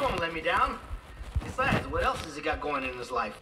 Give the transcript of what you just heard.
won't let me down. Besides, what else has he got going in his life?